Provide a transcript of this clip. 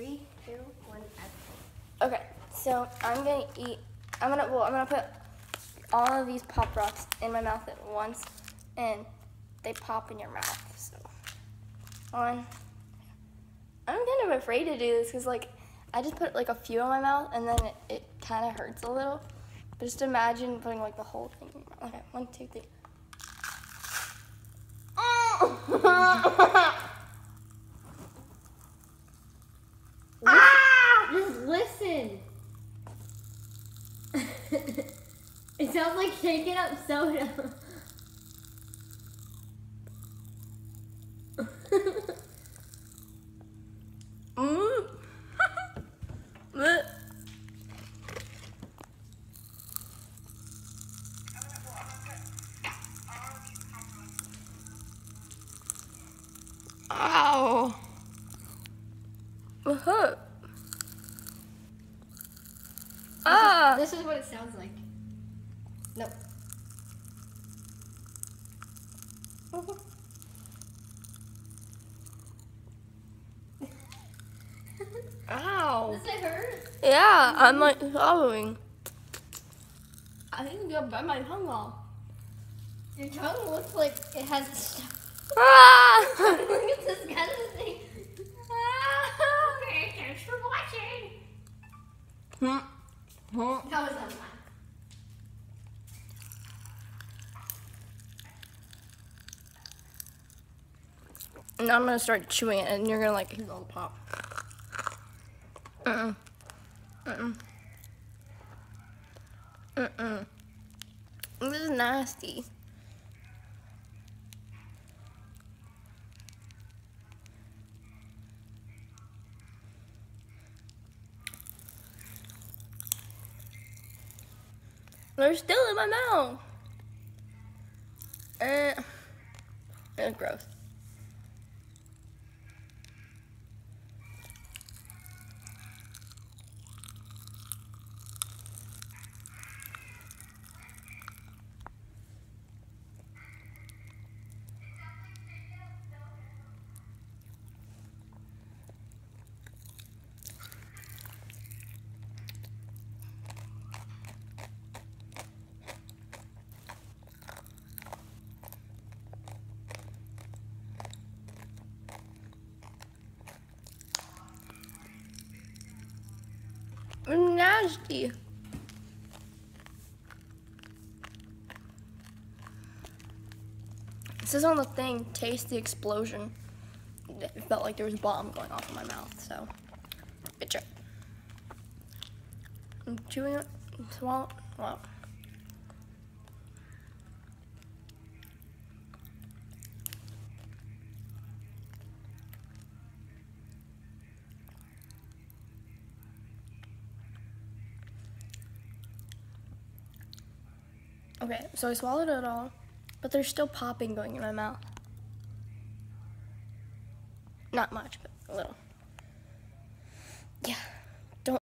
Three, two, one, action. Okay, so I'm gonna eat. I'm gonna well, I'm gonna put all of these pop rocks in my mouth at once, and they pop in your mouth. So one. I'm kind of afraid to do this because like I just put like a few in my mouth and then it, it kind of hurts a little. But just imagine putting like the whole thing. In your mouth. Okay, one, two, three. Just listen. it sounds like shaking up soda. Mm. Ow. What hurt? Ah. This is what it sounds like. No. Ow. Does it hurt? Yeah, I'm like swallowing. I think I'm gonna bite my tongue off. Your tongue looks like it has stuff. Ah! Look at this kind of thing. okay, thanks for watching. Hmm. Hmm. That was mine. Now I'm gonna start chewing it, and you're gonna like all the pop. This is nasty. They're still in my mouth. Eh. It's gross. Nasty. It says on the thing, taste the explosion. It felt like there was a bomb going off in my mouth, so good job. I'm chewing it, swallow. Okay, so I swallowed it all, but there's still popping going in my mouth. Not much, but a little. Yeah.